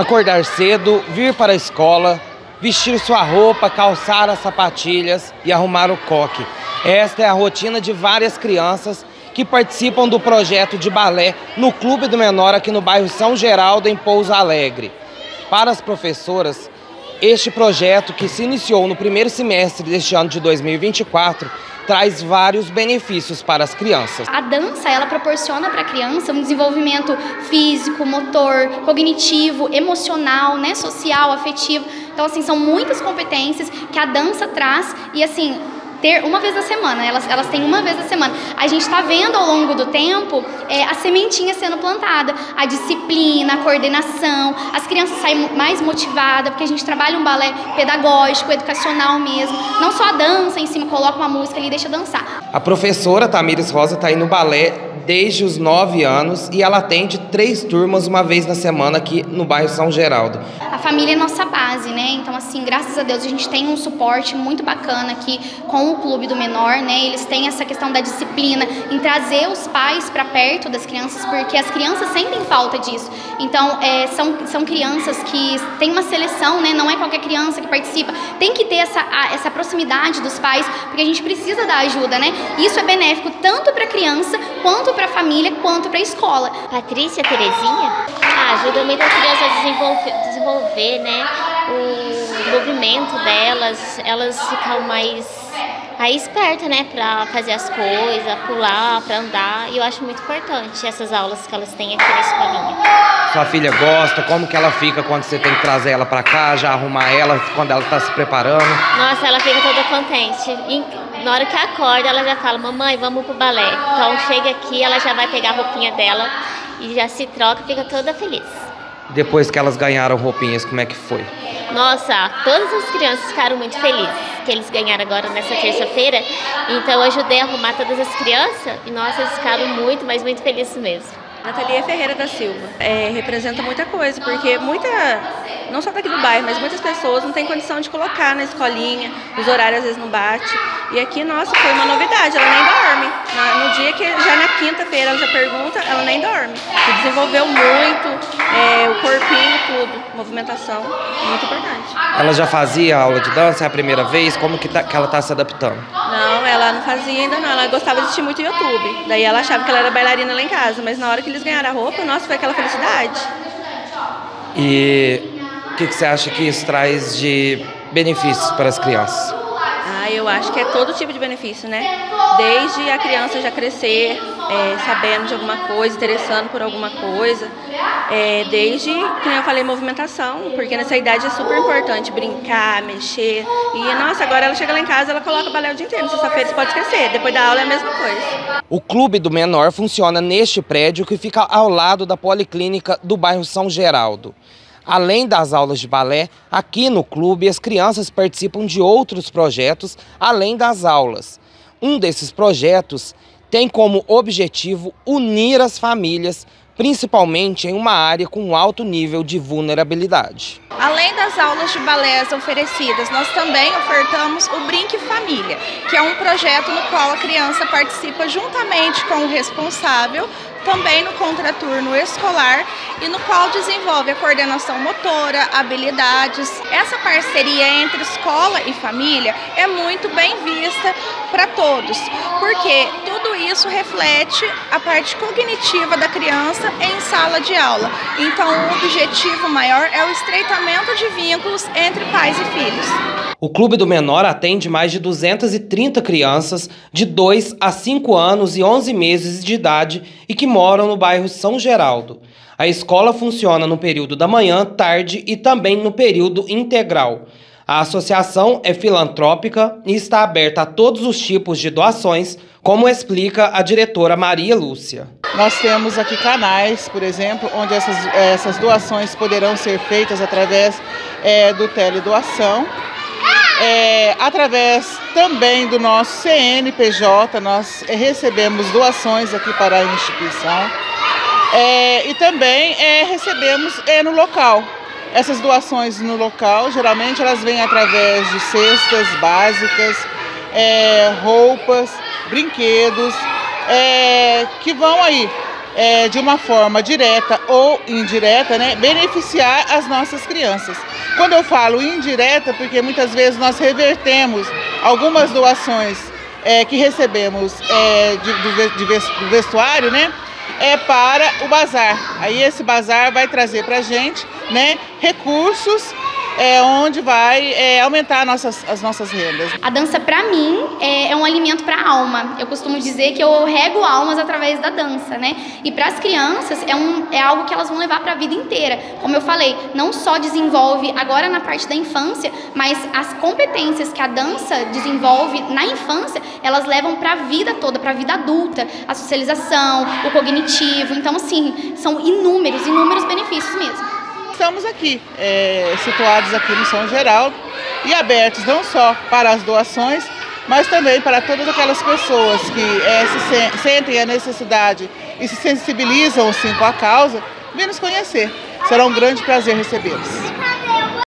Acordar cedo, vir para a escola, vestir sua roupa, calçar as sapatilhas e arrumar o coque. Esta é a rotina de várias crianças que participam do projeto de balé no Clube do Menor aqui no bairro São Geraldo, em Pouso Alegre. Para as professoras, este projeto, que se iniciou no primeiro semestre deste ano de 2024, traz vários benefícios para as crianças. A dança, ela proporciona para a criança um desenvolvimento físico, motor, cognitivo, emocional, né, social, afetivo. Então, assim, são muitas competências que a dança traz e, assim, ter uma vez na semana, elas, elas têm uma vez na semana. A gente está vendo ao longo do tempo é, a sementinha sendo plantada, a disciplina, a coordenação, as crianças saem mais motivadas, porque a gente trabalha um balé pedagógico, educacional mesmo. Não só a dança em cima, coloca uma música ali e deixa dançar. A professora Tamires Rosa está aí no balé desde os 9 anos e ela atende três turmas uma vez na semana aqui no bairro São Geraldo. A família é nossa base, né? Então, assim, graças a Deus a gente tem um suporte muito bacana aqui com o Clube do Menor, né? Eles têm essa questão da disciplina, em trazer os pais para perto das crianças, porque as crianças sentem falta disso. Então, é, são, são crianças que têm uma seleção, né? Não é qualquer criança que participa. Tem que ter essa, essa proximidade dos pais, porque a gente precisa da ajuda, né? Isso é benéfico tanto para a criança quanto para a família quanto para a escola. Patrícia Terezinha ah, ajuda muito a criança a desenvolver, desenvolver né, o movimento delas, elas ficam mais aí esperta, né, para fazer as coisas, pular, para andar. E eu acho muito importante essas aulas que elas têm aqui na escolinha. Sua filha gosta? Como que ela fica quando você tem que trazer ela para cá, já arrumar ela quando ela está se preparando? Nossa, ela fica toda contente na hora que acorda, ela já fala: Mamãe, vamos pro balé. Então chega aqui, ela já vai pegar a roupinha dela e já se troca, fica toda feliz. Depois que elas ganharam roupinhas, como é que foi? Nossa, todas as crianças ficaram muito felizes que eles ganharam agora nessa terça-feira. Então eu ajudei a arrumar todas as crianças e nossa, eles ficaram muito, mas muito felizes mesmo. Natalia Ferreira da Silva. É, representa muita coisa, porque muita, não só daqui do bairro, mas muitas pessoas não têm condição de colocar na escolinha, os horários às vezes não bate. E aqui, nossa, foi uma novidade, ela nem dorme. No dia que, já na quinta-feira, ela já pergunta, ela nem dorme. E desenvolveu muito, é, o corpinho, tudo, movimentação, muito importante. Ela já fazia aula de dança, é a primeira vez? Como que, tá, que ela está se adaptando? Não, ela não fazia ainda não, ela gostava de assistir muito YouTube. Daí ela achava que ela era bailarina lá em casa, mas na hora que eles ganharam a roupa, nossa, foi aquela felicidade. E que, que você acha que isso traz de benefícios para as crianças? Ah, eu acho que é todo tipo de benefício, né? Desde a criança já crescer, é, sabendo de alguma coisa, interessando por alguma coisa, é, desde, como eu falei, movimentação, porque nessa idade é super importante brincar, mexer. E, nossa, agora ela chega lá em casa, ela coloca o balé o dia inteiro. Sexta-feira você pode esquecer, depois da aula é a mesma coisa. O Clube do Menor funciona neste prédio que fica ao lado da Policlínica do bairro São Geraldo. Além das aulas de balé, aqui no clube as crianças participam de outros projetos além das aulas. Um desses projetos tem como objetivo unir as famílias, principalmente em uma área com alto nível de vulnerabilidade. Além das aulas de balés oferecidas, nós também ofertamos o Brinque Família, que é um projeto no qual a criança participa juntamente com o responsável também no contraturno escolar e no qual desenvolve a coordenação motora, habilidades. Essa parceria entre escola e família é muito bem vista para todos, porque tudo isso reflete a parte cognitiva da criança em sala de aula. Então, o objetivo maior é o estreitamento de vínculos entre pais e filhos. O Clube do Menor atende mais de 230 crianças de 2 a 5 anos e 11 meses de idade e que moram no bairro São Geraldo. A escola funciona no período da manhã, tarde e também no período integral. A associação é filantrópica e está aberta a todos os tipos de doações, como explica a diretora Maria Lúcia. Nós temos aqui canais, por exemplo, onde essas, essas doações poderão ser feitas através é, do teledoação. É, através também do nosso CNPJ, nós recebemos doações aqui para a instituição. É, e também é, recebemos é, no local. Essas doações no local, geralmente elas vêm através de cestas básicas, é, roupas, brinquedos, é, que vão aí é, de uma forma direta ou indireta, né, beneficiar as nossas crianças. Quando eu falo indireta, porque muitas vezes nós revertemos algumas doações é, que recebemos é, de, do, de, vestuário, né, é para o bazar. Aí esse bazar vai trazer para a gente né, recursos é, onde vai é, aumentar nossas, as nossas rendas. A dança, para mim, é, é, um alimento para a alma. Eu costumo dizer que eu rego almas através da dança, né? E para as crianças é, um, é algo que elas vão levar para a vida inteira. Como eu falei, não só desenvolve agora na parte da infância, mas as competências que a dança desenvolve na infância, elas levam para a vida toda, para a vida adulta, a socialização, o cognitivo. Então, assim, são inúmeros, inúmeros benefícios mesmo estamos aqui, é, situados aqui no São Geraldo e abertos não só para as doações, mas também para todas aquelas pessoas que é, se sentem a necessidade e se sensibilizam assim, com a causa, vir nos conhecer. Será um grande prazer recebê-los.